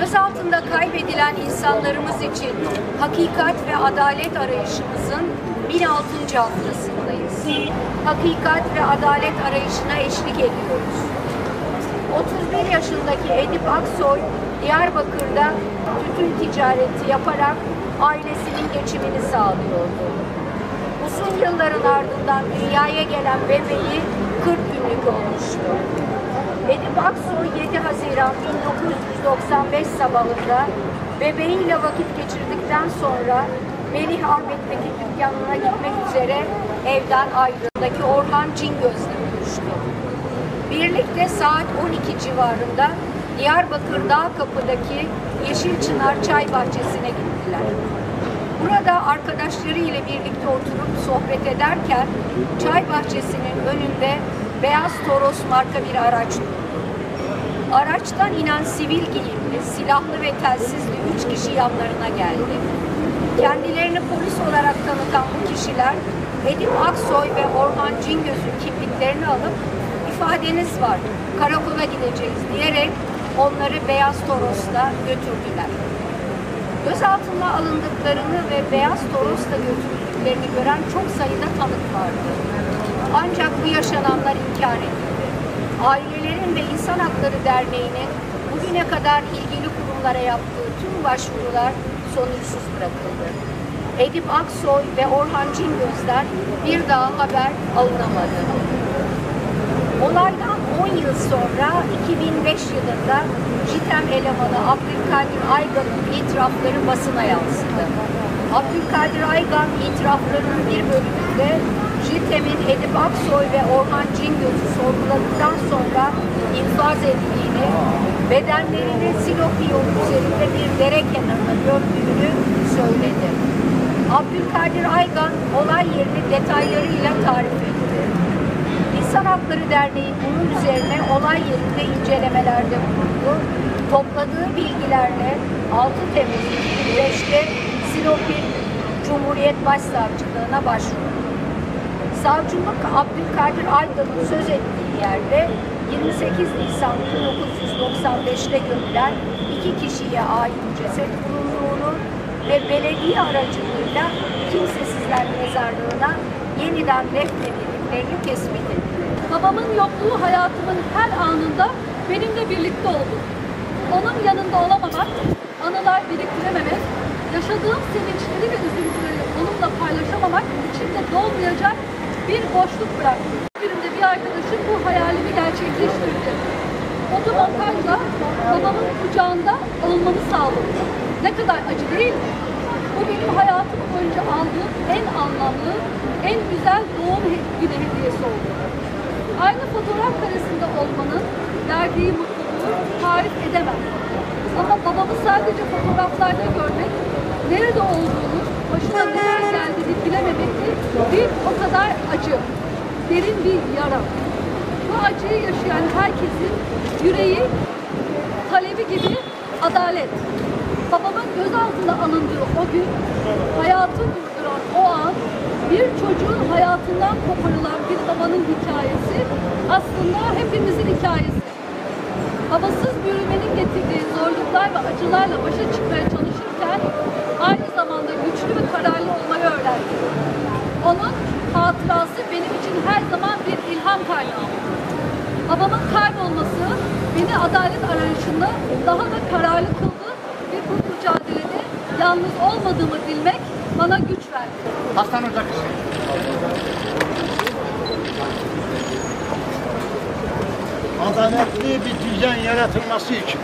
Gözaltında kaybedilen insanlarımız için hakikat ve adalet arayışımızın 1006. haftasındayız. Hakikat ve adalet arayışına eşlik ediyoruz. 31 yaşındaki Edip Aksoy, Diyarbakır'da tütün ticareti yaparak ailesinin geçimini sağlıyordu. Uzun yılların ardından dünyaya gelen bebeği 40 günlük olmuştu. Aksoy 7 Haziran 1995 sabahında bebeğiyle vakit geçirdikten sonra Melih Ahmet'teki dükkanına gitmek üzere evden ayrıldaki Orhan Cingöz'le buluştu. Birlikte saat 12 civarında Diyarbakır Dağ Kapı'daki Yeşil Çınar Çay Bahçesi'ne gittiler. Burada arkadaşları ile birlikte oturup sohbet ederken çay bahçesinin önünde beyaz Toros marka bir araç durdu. Araçtan inen sivil giyimli, silahlı ve telsizli üç kişi yanlarına geldi. Kendilerini polis olarak tanıtan bu kişiler Edip Aksoy ve Orhan Cingöz'ün kimliklerini alıp ifadeniz var, karakola gideceğiz diyerek onları Beyaz Toros'la götürdüler. Gözaltına alındıklarını ve Beyaz Toros'la götürüldüklerini gören çok sayıda tanık vardı. Ancak bu yaşananlar inkar edildi. Ailelerin ve İnsan Hakları Derneği'nin bugüne kadar ilgili kurumlara yaptığı tüm başvurular sonuçsuz bırakıldı. Edip Aksoy ve Orhan Cingöz'den bir daha haber alınamadı. Olaydan 10 yıl sonra 2005 yılında JITEM elemanı Abdülkadir Aygan'ın itirafları basına yansıdı. Abdülkadir Aygan itiraflarının bir bölümünde JITEM'in Edip Aksoy ve Orhan Cingöz'ü sorguladıktan sonra infaz edildiğini, bedenlerinin Silopi yolu üzerinde bir dere kenarına gömdüğünü söyledi. Abdülkadir Aygan olay yerini detaylarıyla tarif etti. İnsan Hakları Derneği bunun üzerine olay yerinde incelemelerde bulundu. Topladığı bilgilerle 6 Temmuz 2005'te Sinop'in Cumhuriyet Başsavcılığına başvurdu. Savcılık Abdülkadir Aydan'ın söz ettiği yerde 28 Nisan 1995'te gömülen iki kişiye ait ceset bulunduğunu ve belediye aracılığıyla kimsesizler mezarlığına yeniden defnedildiklerini tespit etti. Babamın yokluğu hayatımın her anında benimle birlikte oldu. Onun yanında olamamak, anılar biriktirememek, yaşadığım sevinçleri ve üzüntüleri onunla paylaşamamak içimde dolmayacak bir boşluk bıraktı. Birinde bir arkadaşım bu hayalimi gerçekleştirdi. Fotomontajla babamın kucağında olmamı sağladı. Ne kadar acı değil mi? Bu benim hayatım boyunca aldığım en anlamlı, en güzel doğum günü hediyesi oldu. Aynı fotoğraf karesinde olmanın verdiği mutluluğu tarif edemem. Ama babamı sadece fotoğraflarda görmek, nerede olduğunu, başına neler geldiğini bilememek de bir o kadar acı, derin bir yara. Bu acıyı yaşayan herkesin yüreği, talebi gibi adalet. Babamın gözaltında alındığı o gün, hayatı durduran o an, bir çocuğun hayatından koparılan bir babanın hikayesi aslında hepimizin hikayesi. Babasız büyümenin getirdiği zorluklar ve acılarla başa çıkmaya çalışırken aynı zamanda güçlü ve kararlı olmayı öğrendi. Onun hatırası benim için her zaman bir ilham kaynağı. Babamın kaybolması beni adalet arayışında daha da kararlı kıldı ve bu mücadelede yalnız olmadığımı bilmek bana güç verdi. Hasan Ocak Adaletli bir düzen yaratılması için